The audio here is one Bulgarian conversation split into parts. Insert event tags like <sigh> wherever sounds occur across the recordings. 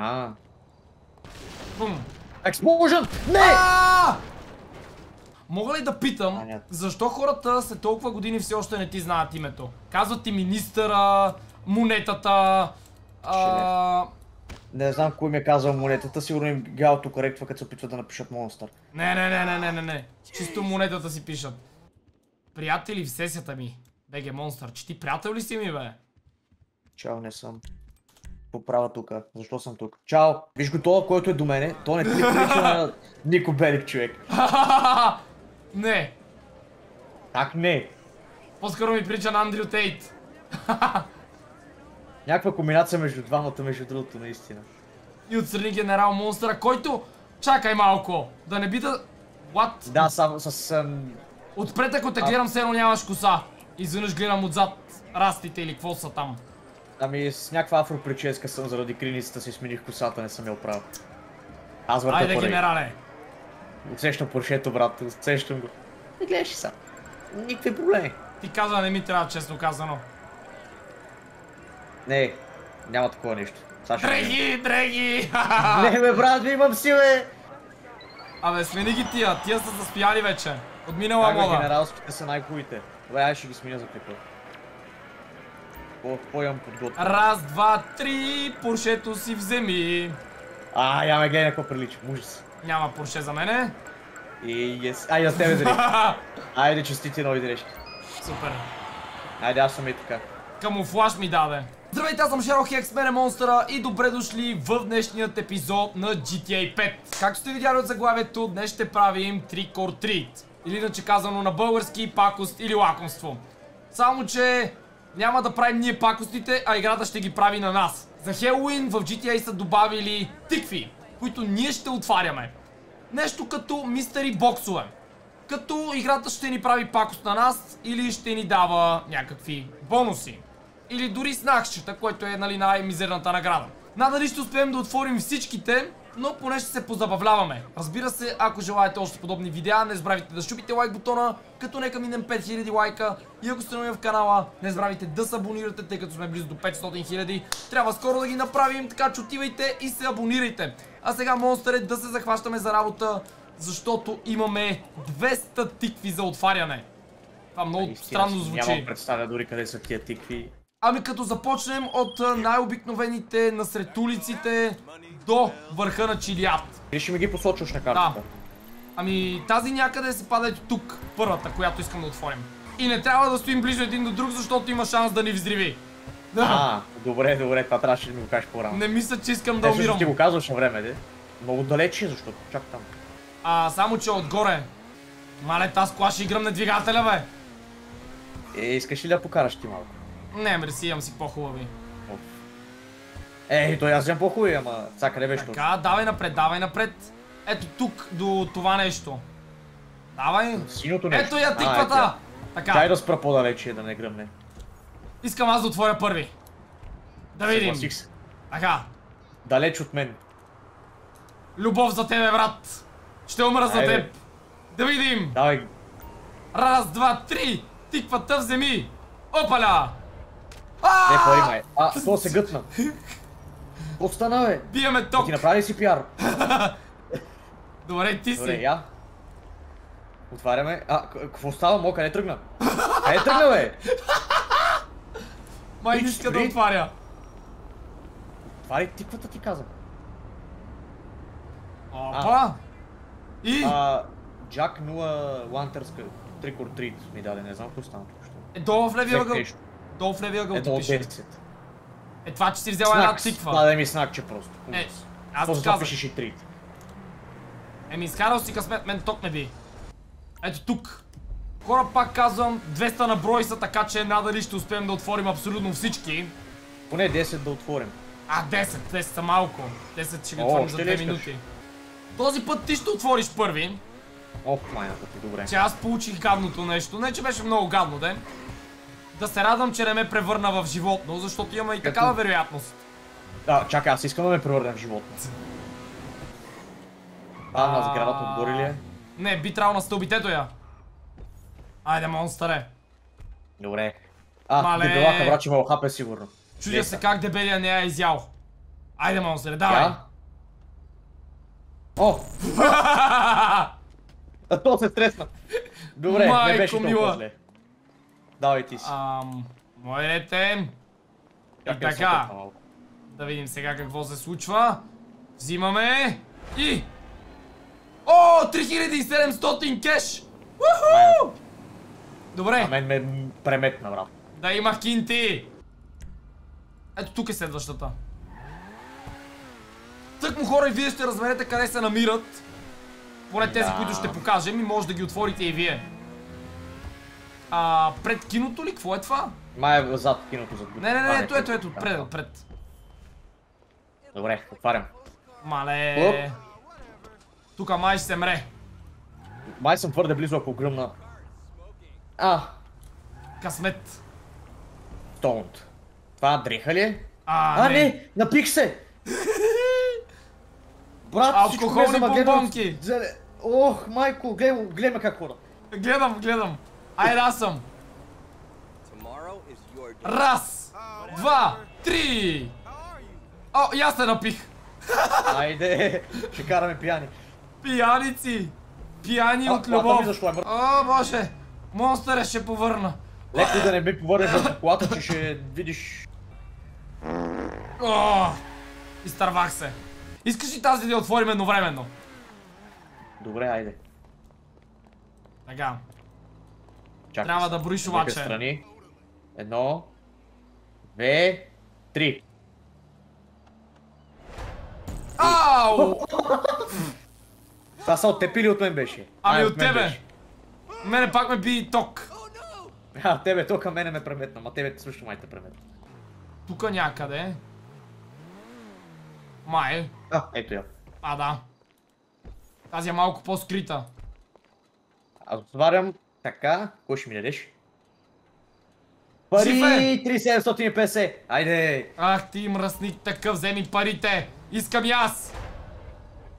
А. Explosion! Не! А! Мога ли да питам, А, защо хората след толкова години все още не ти знаят името? Казват ти министъра, монетата, а... Не знам кой ми е казал монетата, сигурно им ги аутокоректва, като се опитват да напишат монстър. Не, не, не, не, не, не, не. Чисто монетата си пишат. Приятели в сесията ми. БГ Монстър, че ти приятел ли си ми, бе? Чао, не съм. Поправя тука. Защо съм тук? Чао! Виж го това, който е до мене. То не ти ли прилича на Нико Белик, човек. <laughs> не, Как не? по-скоро ми прилича на Андрю Тейт. <laughs> Някаква комбинация между двамата, между другото, наистина. И отстрани генерал Монстъра, който... Чакай малко, да не би да... What? Да, само с... ам, Отпред ако те гледам, все едно нямаш коса. Изведнъж гледам отзад растите или какво са там. Ами с някаква афроприческа съм заради криницата си смених косата, не съм я оправил. Аз върта Айде, генерале. Усещам поршето, брат, усещам го. Не гледаш ли са? Никакви проблеми. Ти каза, не ми трябва, честно казано. Не, няма такова нещо. Сега ще видим. Дреги, дреги! <laughs> Не бе, брат, ви имам си, бе! Абе, смени ги тия, тия са застояли вече. Отминала мода. генералските са най-хубавите. Добре, ай ще ги сменя за клипа. По, по имам подготвен. Раз, два, три, поршето си вземи. А, я ме гледай на какво прилича, ужас. Няма порше за мене. И ес... Айде за тебе дали. <laughs> Айде честити нови дрежки. Супер. Айде аз съм и така. Камуфлаж ми даде. Здравейте, аз съм Шерлок Хекс, мен е Монстъра и добре дошли в днешният епизод на GTA 5. Както сте видяли от заглавието, днес ще правим Trick or Treat. Или иначе казано на български пакост или лакомство. Само, че няма да правим ние пакостите, а играта ще ги прави на нас. За Хелоуин в GTA са добавили тикви, които ние ще отваряме. Нещо като мистери боксове. Като играта ще ни прави пакост на нас или ще ни дава някакви бонуси. Или дори снакчета, което е нали, най-мизерната награда. Надали ще успеем да отворим всичките, но поне ще се позабавляваме. Разбира се, ако желаете още подобни видеа, не забравяйте да щупите лайк бутона, като нека минем 5000 лайка. И ако сте нови в канала, не забравяйте да се абонирате, тъй като сме близо до 500 000. Трябва скоро да ги направим, така че отивайте и се абонирайте. А сега монстър е да се захващаме за работа, защото имаме 200 тикви за отваряне. Това много Наистина, странно звучи. Нямам представя дори къде са тия тикви. Ами като започнем от най-обикновените насред улиците до върха на Чилият. Или ще ми ги посочваш на картата? Ами тази някъде се пада ето тук, първата, която искам да отворим. И не трябва да стоим близо един до друг, защото има шанс да ни взриви. Да. А, добре, добре, това трябваше да ми го кажеш по-рано. Не мисля, че искам да Да, всъщност умирам. ти го казваш на време, де. Много далече, защото чак там. А, само че отгоре. Мале, тази кола ще играм на двигателя, бе. Е, искаш ли да покараш ти малко? Не, мерси, имам си по-хубави. Оф. Е, той аз взем по-хубави, ама сега къде беше? Така, давай напред, давай напред. Ето тук, до това нещо. Давай. Синьото нещо. Ето я А, тиквата. Дай Така, да спра по-далече, да не гръмне. искам аз да отворя първи. Да видим. Така, Далеч от мен. любов за тебе, брат. Ще умра за теб. Да видим. Давай. Раз, два, три. Тиквата вземи. Опаля. Не, пари май. А, то се гътна. <laughs> Какво стана, бе? Биеме Да ток. ти направи си пиар? <laughs> Добре, ти Добре, си. я. Отваряме. А, какво става? Мо, къде тръгна? Къде тръгна, бе? <laughs> Май не иска да отваря. Отваряй тиквата ти каза. Опа. И... А, Джак 0 лантърска Trick or Treat ми даде, не знам какво стана тук. Е, долу в левия нещо. Долу в левия Ето от пише. 10. Е, това, че си взела една тиква. даде ми снакче просто. Е, аз ти казах. пишеш и трит. Еми, изкарал си късмет, мен ток не би. Ето тук. Хора, пак казвам, 200 на брой са, така че надали ще успеем да отворим абсолютно всички. Поне 10 да отворим. А, 10, 10 са малко. 10 ще ги отворим за ще 2 ли искаш? минути. Този път ти ще отвориш първи, Оп, майната ти, добре. че аз получих гадното нещо. Не, че беше много гадно, де. Да се радвам, че не ме превърна в животно, защото има и такава вероятност. Да, чакай, аз искам да ме превърнем в животно. А, на сградата отгоре ли е? Не, би трябвало на стълбитето я. Айде, монстъре. Добре. А, Мале. дебелака, брат, че ме охапе сигурно. Чудя се как дебелия не я е изял. Айде, монстре, давай! Я? О! <laughs> А то се стресна. Добре, Майко не беше толкова мила. зле. Давай ти си. Ам, мое дете. И така. Да видим сега какво се случва. Взимаме и... О, 3700 кеш! Уху! Добре, А мен ме преметна, брат. да има кинти. Ето тук е следващата. Тък му хора и вие ще разберете къде се намират. Поне тези, Да. които ще покажем и може да ги отворите и вие. А, пред киното ли? Какво е това? Май е зад киното за Не, не, не, ето, ето, ето, пред, отпред. Добре, отварям. Мале. Оп. Тука май ще се мре. Май съм твърде близо, ако гръмна. А, Късмет. Тонт. Това дреха ли е? А, А, не. не, напих се! Брат, Алкохолни гледам- бомбонки. Зеле- Ох, майко, гледай ме как хора. Гледам, гледам. Айде, аз съм. Раз, два, три. О, и аз се напих. Айде, ще караме пияни. Пияници. Пияни А, от любов. е? О, боже. Монстър ще повърна. Леко да не ми повърнеш върху колата, че ще видиш... О, изтървах се. Искаш ли тази да я отворим едновременно? Добре, айде. Така. Чакай Трябва да броиш обаче. страни. Едно, две, три. Ау! Това са от теб или от мен беше? Ами от мен тебе. беше. Мене пак ме би ток. А, тебе, то към мене ме преметна, ма тебе също май те преметна. Тука някъде. Май. А, ето я. А, да. Тази е малко по-скрита. Аз отварям така. Кой ще ми дадеш? Пари! Шифе! 3750! Айде! Ах ти мръсник такъв, вземи парите! Искам и аз!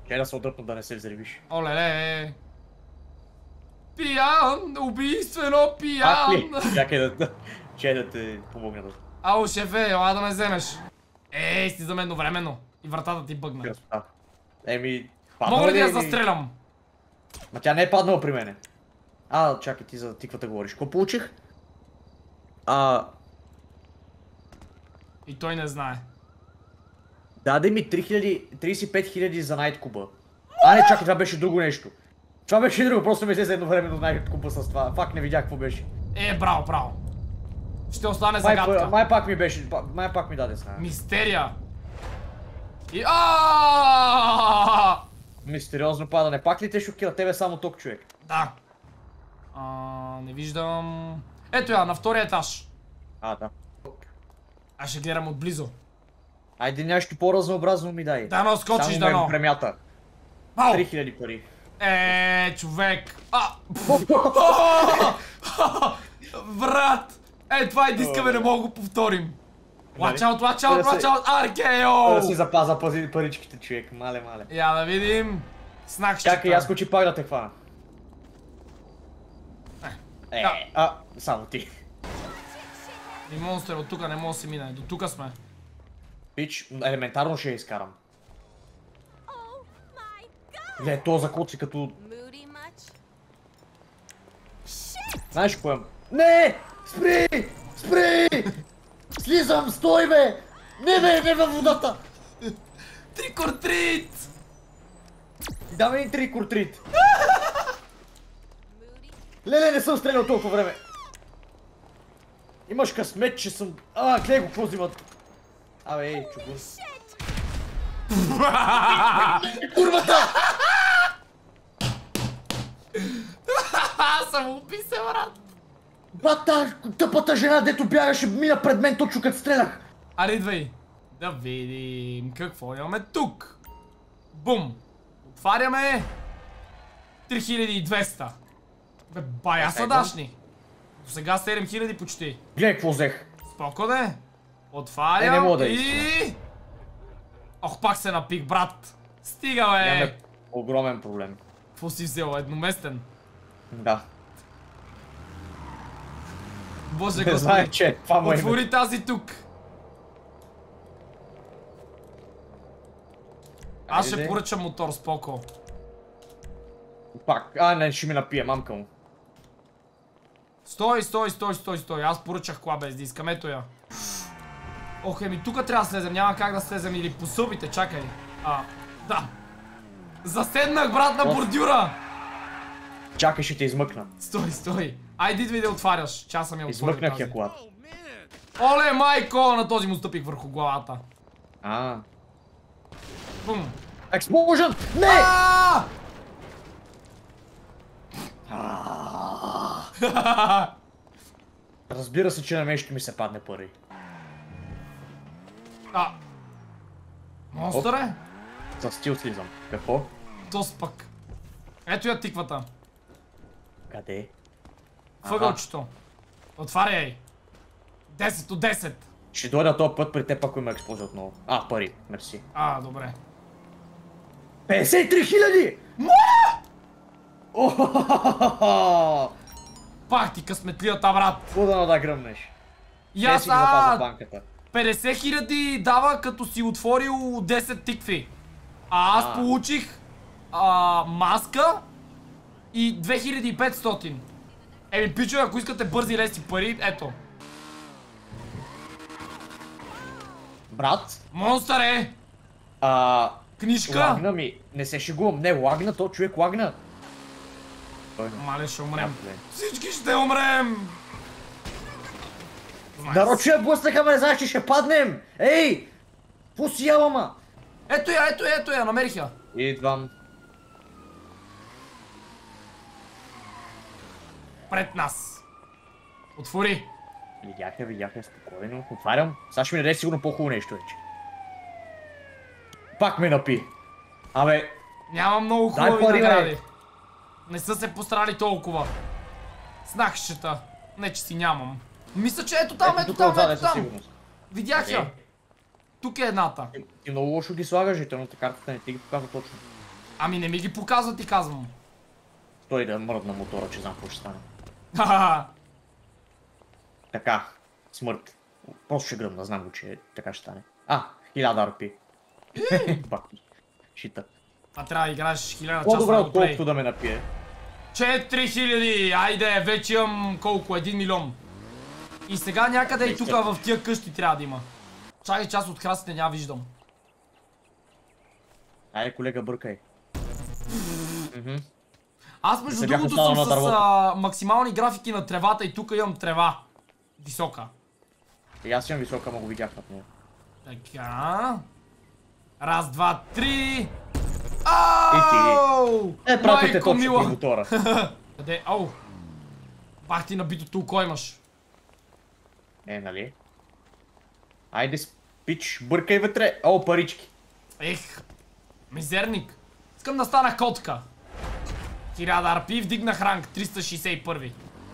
Чай да се отдръпна да не се взривиш. Оле! Пиян! Убийствено Пак ли? пиян! <laughs> Чакай да, чай да те помогна да Ало, шефе, ела да ме вземеш. Ей, си за мен едновременно. И вратата ти бъгна. Еми, Мога ли да я застрелям? Ма тя не е паднала при мене. А, чакай ти за тиквата говориш. Какво получих? А, И той не знае. даде ми 3000, 35 000 за Night Куба. А, не, чакай, това беше друго нещо. Това беше друго, просто ми излезе едновременно Night Куба с това. Фак не видях какво беше. Е, браво, браво. Ще остане Май, загадка. май пак ми беше, май пак ми даде сега. Мистерия. И а А, не виждам. Ето я, на втория етаж. А, да. Аз ще гледам отблизо. Айде нещо по-разнообразно ми дай. Дано скочиш, Само дано. ме премята. Ау! 3000 пари. Е, човек. А! <laughs> Брат! Е, това е дискаме, не мога да го повторим. Watch out, watch out, Да watch out, Да си RKO! запаза паричките, човек. Мале, мале. Я да видим. Снак Чакай, аз скочи пак да те хвана. Е, Да. а, само ти. И монстър от тука не може да се мине. До тука сме. Пич, елементарно ще я изкарам. Oh! Гледай, то закоци като... Знаеш какво е? Не! Спри! Спри! Слизам, стой бе! Не бе, не във водата! Трик or treat! Даме един трик or treat. Moody? Леле, не съм стрелял толкова време. Имаш късмет, че съм... А, гледай го, какво взимат. Абе, ей. Shit! <laughs> Курвата! Аз съм се, брат! Брат, та тъпата жена, дето бягаше, мина пред мен точно като стрелях. Аре, идвай. Да видим какво имаме тук. Бум. Отваряме. 3200. Бе, бая са Ето. дашни. До сега 7000 почти. Гледай какво взех. Споко. Отварям Е, не мога да и... Ох, пак се напих, брат. Стига, бе. Имаме огромен проблем. Какво си взел? Едноместен. Да. Боже, Не знае, че това му е. Отвори тази тук. Аз ще поръчам мотор, споко. Пак, а не, ще ми напия мамка му. Стой, стой, стой, стой, стой. Аз поръчах кола без дискам, ето я. Ох, еми тук трябва да слезем, няма как да слезем или по събите, чакай. А, да. Заседнах, брат, на бордюра! Чакай, ще те измъкна. Стой, стой. Айде идвай да отваряш, че аз съм я отворил Измъкнах я колата. Оле, майко! На този му стъпих върху главата. А. Бум. Explosion! Не! <laughs> Разбира се, че на мен ще ми се падне пари. А. Монстър е? За стил слизам. Какво? То спък. Ето я тиквата. Къде? Въгълчето. Отваряй. 10 от 10. Ще дойда този път при теб, ако има експлозия отново. А, пари. Мерси. А, добре. 53 хиляди! Моля! Пак ти късметлията, брат. Куда да гръмнеш? И аз а, банката. 50 хиляди дава като си отворил 10 тикви. А аз А. получих а, маска и 2500. Еми, пичове, ако искате бързи и лесни пари, ето. Брат, Монстър е! а... Книжка! Лагна ми. Не се шегувам. Не, лагна, то човек лагна. Той. Мале, ще умрем. Някъде. Всички ще умрем! Нарочно я блъснаха, ме не знаеш, че ще паднем! Ей! Пусияла, ма! Ето я, ето я, ето я, намерих я. Идвам. Пред нас. Отвори. Видяха, видяха, спокойно. Отварям. Сега ще ми даде сигурно по-хубаво нещо вече. Пак ме напи. Абе, Няма много хубави награди. Не са се пострали толкова. Знах щета. Не, че си нямам. Мисля, че ето там, ето там, отзаде ето там. Видях я. Къде? Тук е едната. Ти, ти много лошо ги слагаш, жителната картата не ти ги показва точно. Ами не ми ги показва, ти казвам. Той да мръдна мотора, че знам какво ще стане. Така, смърт. Просто ще гръмна, знам го, че така ще стане. А, хиляда арпи. <laughs> Пак. Шита. А трябва да играеш 1000 часа По-добре, отколкото да ме напие. 4000! Айде, вече имам колко? 1 милион. И сега някъде и тук в тия къщи трябва да има. Чакай, част от храстите няма виждам. Айде, колега, бъркай. Аз между другото съм с а, максимални графики на тревата и тук имам трева. Висока. И аз имам висока, ама го видях над нея. Така. Раз, два, три. И Ау! Е, пратите Майко точно мила. при мотора. <laughs> Къде? Ау! Бах ти набитото око имаш. Е, нали? Айде, спич, бъркай вътре. О, парички. Ех, мизерник. Искам да стана котка. 1000 арпи, вдигнах ранг, 361.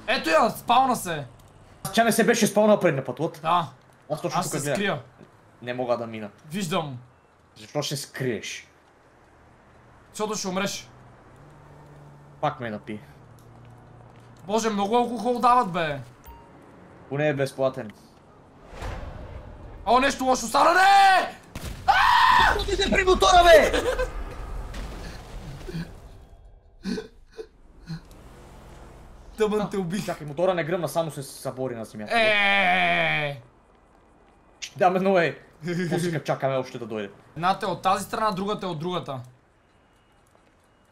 Ето я, спална се. Тя не се беше спалнала предния път, лът. Да, Аз точно аз тук се гледам. скрия. Не мога да мина. Виждам. Защо ще скриеш? Защото ще умреш. Пак ме напи. Боже, много алкохол дават, бе. Поне е безплатен. О, нещо лошо стана, не! Отиде при мотора, бе! Тъмън те убих. Чакай, мотора не гръмна, само се събори на земята. Е, Да, ме, но е. После чакаме още да дойде. Едната е от тази страна, другата е от другата.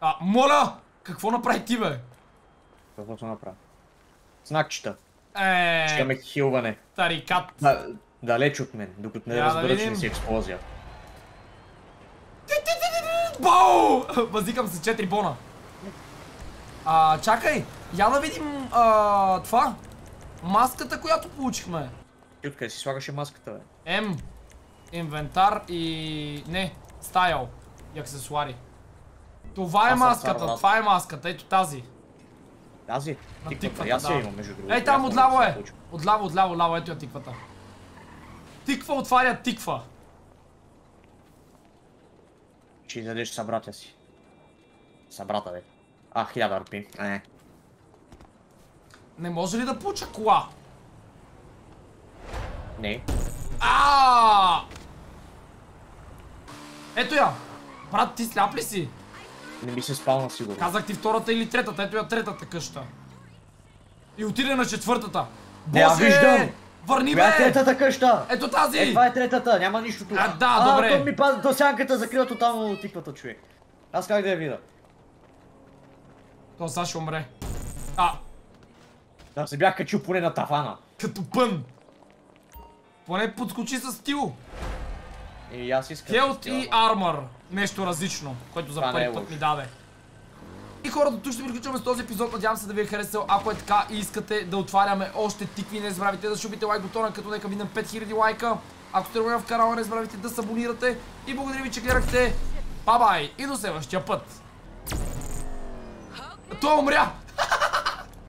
А, моля! Какво направи ти, бе? Какво се направи? Знакчета. Е, Ще имаме хилване. тарикат. Да, далеч от мен, докато не Я да разбера, че не си експлозия. Боу! Възикам се 4 бона. А, чакай, я да видим а, това. Маската, която получихме. Ти откъде си слагаше маската, бе? М. Инвентар и... Не, стайл. И аксесуари. Това е маската, това е маската, ето тази. Тази? На Тиквата. аз я имам, между другото. Ей, там отляво е. Отляво, отляво, отляво, ето я тиквата. Тиква отваря тиква. Ще издадеш събратя си. Събрата, бе. А, хиляда арпи. Е. Не може ли да получа кола? Не. А! Ето я! Брат, ти сляп ли си? Не ми се спална сигурно. Казах ти втората или третата, ето я третата къща. И отиде на четвъртата. Не, Боже! виждам. Върни Коя е бе! третата къща? Ето тази! Е, това е третата, няма нищо тук. А, да, добре. А, то ми пада, до сянката закрива тотално тиквата, човек. Аз как да я видя? То сега ще умре. А, Да се бях качил поне на тафана. като пън. Поне подскочи с стил. И аз искам. Хелт и ама. армор. Нещо различно, което за не първи е път ми даде. И хората, тук ще приключваме с този епизод. Надявам се да ви е харесал. Ако е така и искате да отваряме още тикви, не забравяйте да шубите лайк бутона, като нека минем 5000 лайка. Ако сте в канала, не забравяйте да се абонирате. И благодаря ви, че гледахте. Бай-бай и до следващия път. Той умря!